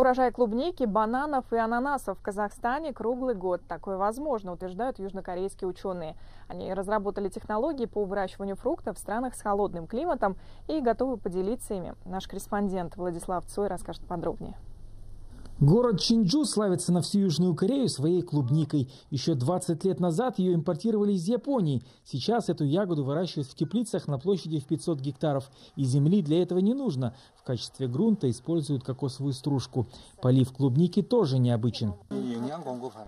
Урожай клубники, бананов и ананасов в Казахстане круглый год. Такое возможно, утверждают южнокорейские ученые. Они разработали технологии по выращиванию фруктов в странах с холодным климатом и готовы поделиться ими. Наш корреспондент Владислав Цой расскажет подробнее. Город Чинджу славится на всю Южную Корею своей клубникой. Еще 20 лет назад ее импортировали из Японии. Сейчас эту ягоду выращивают в теплицах на площади в 500 гектаров. И земли для этого не нужно. В качестве грунта используют кокосовую стружку. Полив клубники тоже необычен.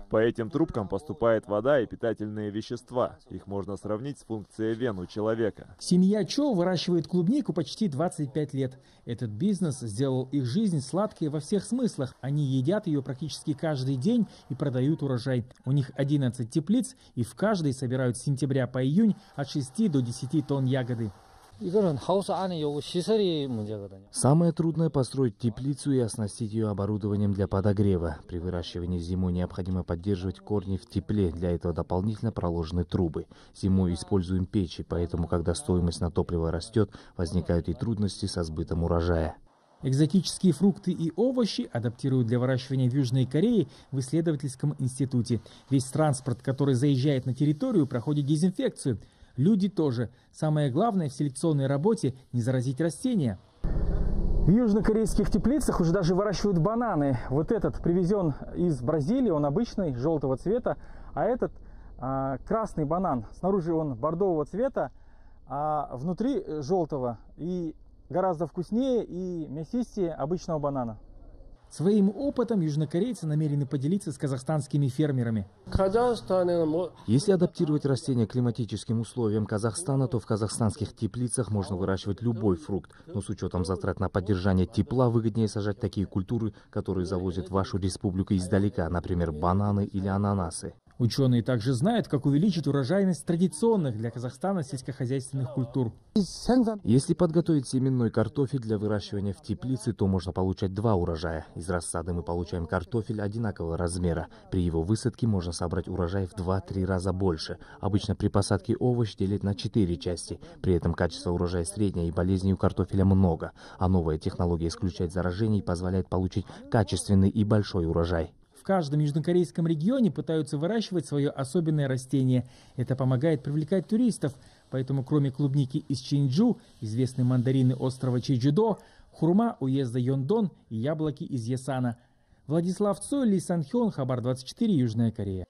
По этим трубкам поступает вода и питательные вещества. Их можно сравнить с функцией вен у человека. Семья Чо выращивает клубнику почти 25 лет. Этот бизнес сделал их жизнь сладкой во всех смыслах. Они едят ее практически каждый день и продают урожай. У них 11 теплиц, и в каждой собирают с сентября по июнь от 6 до 10 тонн ягоды. Самое трудное построить теплицу и оснастить ее оборудованием для подогрева. При выращивании зимой необходимо поддерживать корни в тепле. Для этого дополнительно проложены трубы. Зимой используем печи, поэтому, когда стоимость на топливо растет, возникают и трудности со сбытом урожая. Экзотические фрукты и овощи адаптируют для выращивания в Южной Корее в исследовательском институте. Весь транспорт, который заезжает на территорию, проходит дезинфекцию. Люди тоже. Самое главное в селекционной работе – не заразить растения. В южнокорейских теплицах уже даже выращивают бананы. Вот этот привезен из Бразилии, он обычный, желтого цвета, а этот а, красный банан. Снаружи он бордового цвета, а внутри желтого. И гораздо вкуснее и мясистее обычного банана. Своим опытом южнокорейцы намерены поделиться с казахстанскими фермерами. Если адаптировать растения к климатическим условиям Казахстана, то в казахстанских теплицах можно выращивать любой фрукт. Но с учетом затрат на поддержание тепла выгоднее сажать такие культуры, которые завозят в вашу республику издалека, например, бананы или ананасы. Ученые также знают, как увеличить урожайность традиционных для Казахстана сельскохозяйственных культур. Если подготовить семенной картофель для выращивания в теплице, то можно получать два урожая. Из рассады мы получаем картофель одинакового размера. При его высадке можно собрать урожай в 2-3 раза больше. Обычно при посадке овощ делят на 4 части. При этом качество урожая среднее и болезней у картофеля много. А новая технология исключать заражений позволяет получить качественный и большой урожай. В каждом южнокорейском регионе пытаются выращивать свое особенное растение. Это помогает привлекать туристов. Поэтому кроме клубники из Чинджу, известны мандарины острова Чеджудо, хурма уезда Йондон и яблоки из Ясана. Владислав Цой, Ли Санхён, Хабар 24, Южная Корея.